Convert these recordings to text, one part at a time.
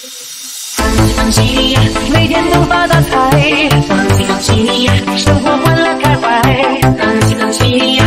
恭喜恭喜你呀，每天都发大财！恭喜恭喜你呀，生活欢乐开怀！恭喜恭喜你呀！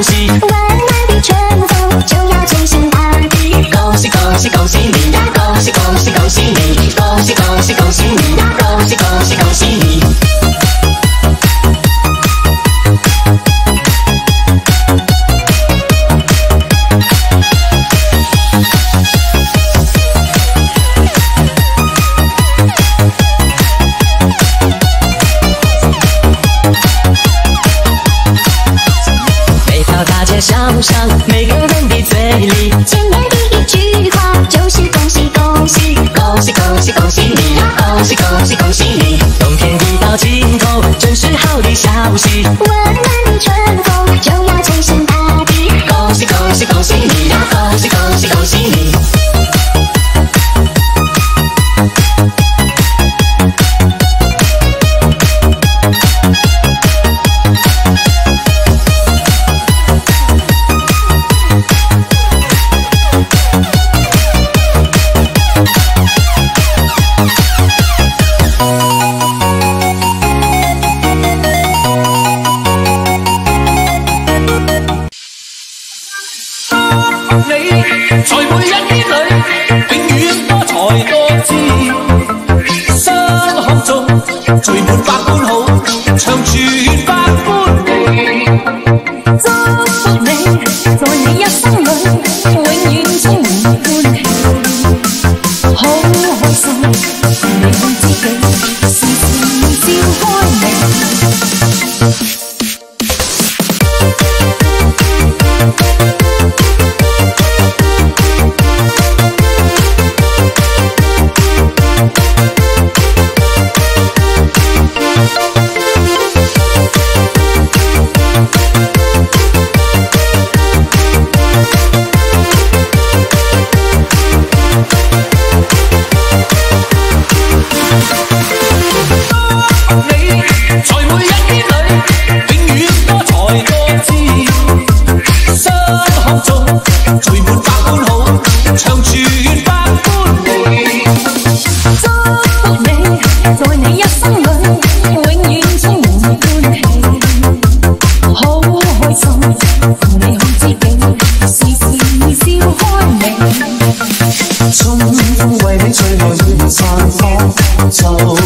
东西。最后的绽放。就。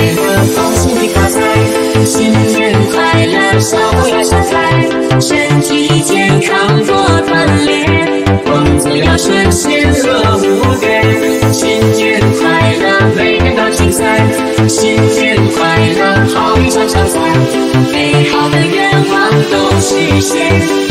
恭喜你，发财，新年快乐笑呀常开，身体健康多锻炼，工作呀顺心乐无边，新年快乐每天都精彩，新年快乐好运常常在，美好的愿望都实现。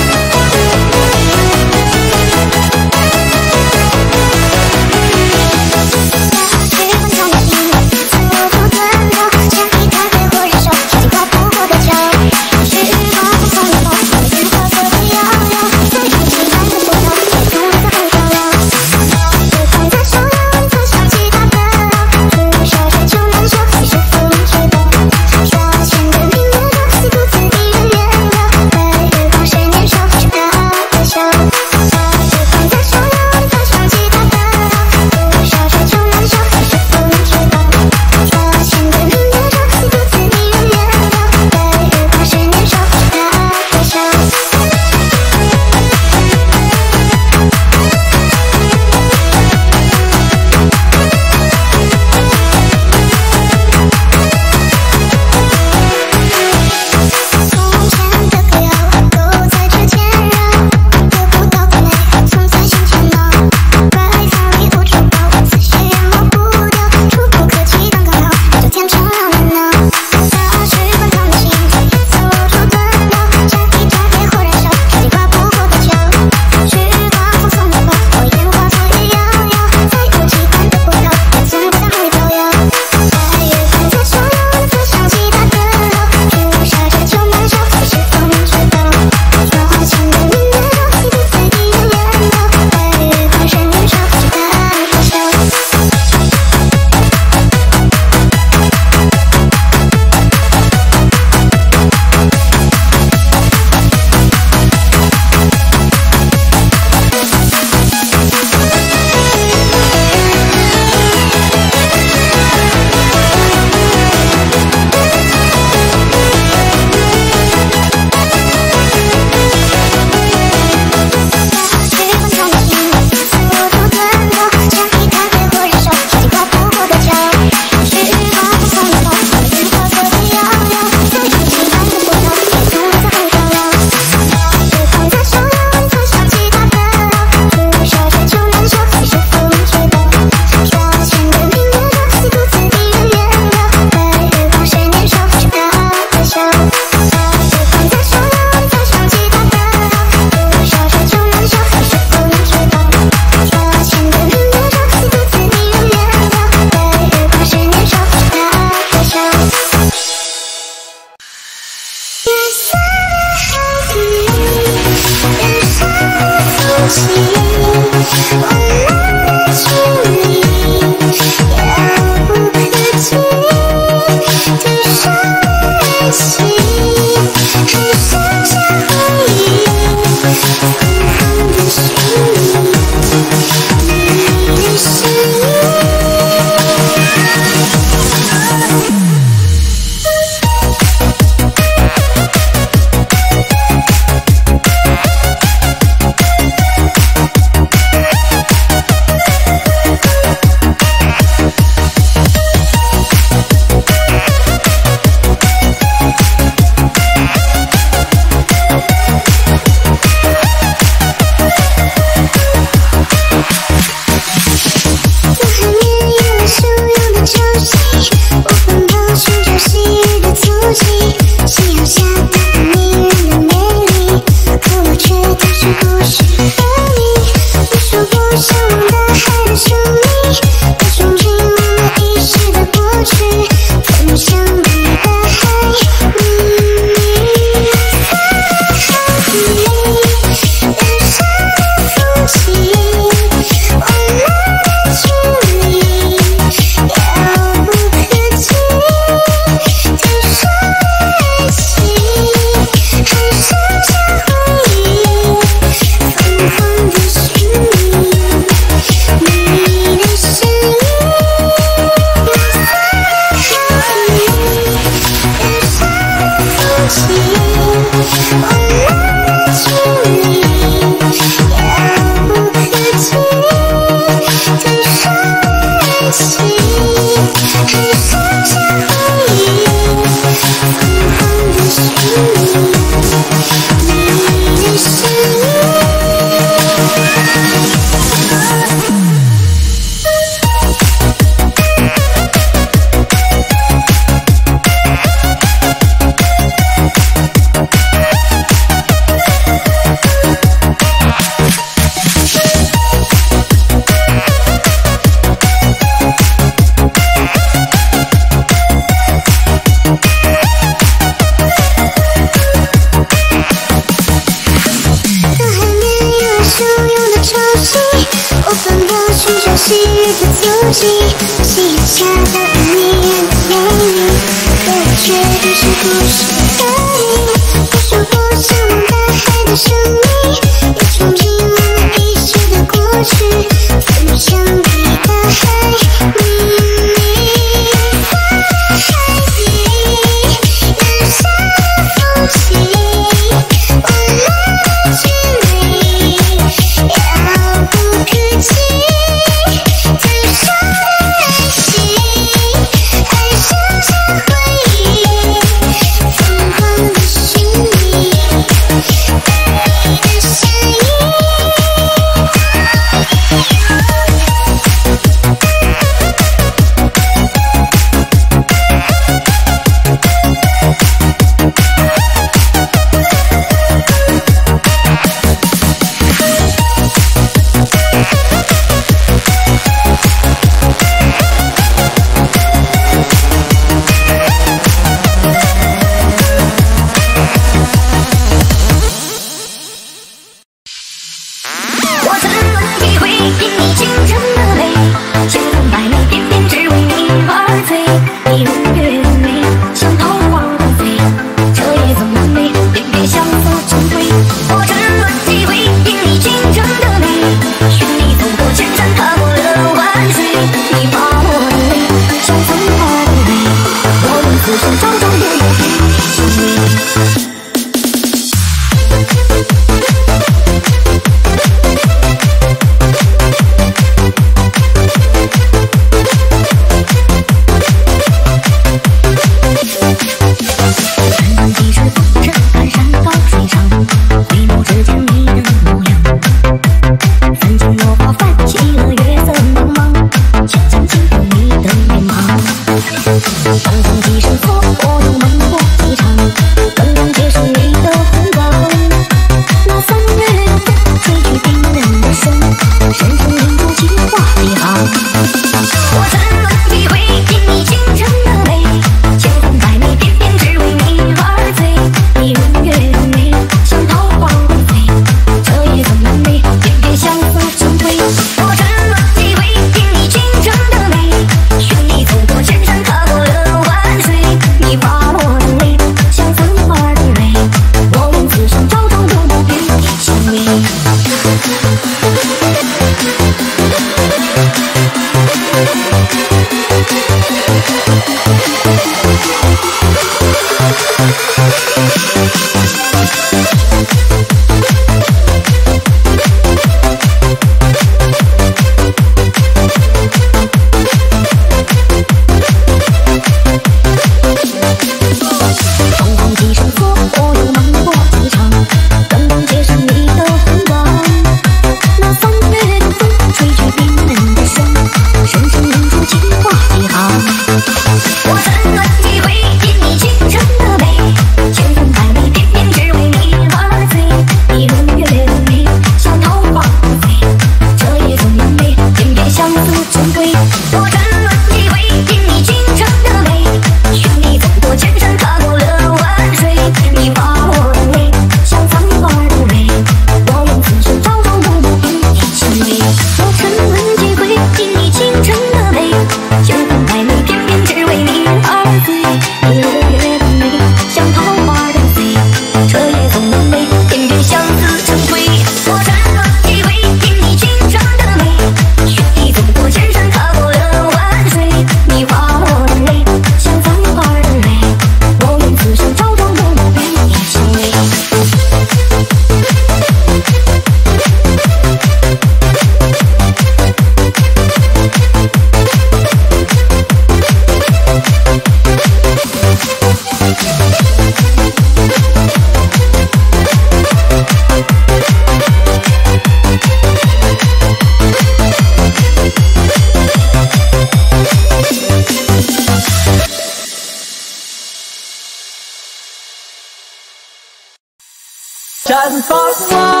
doesn't fall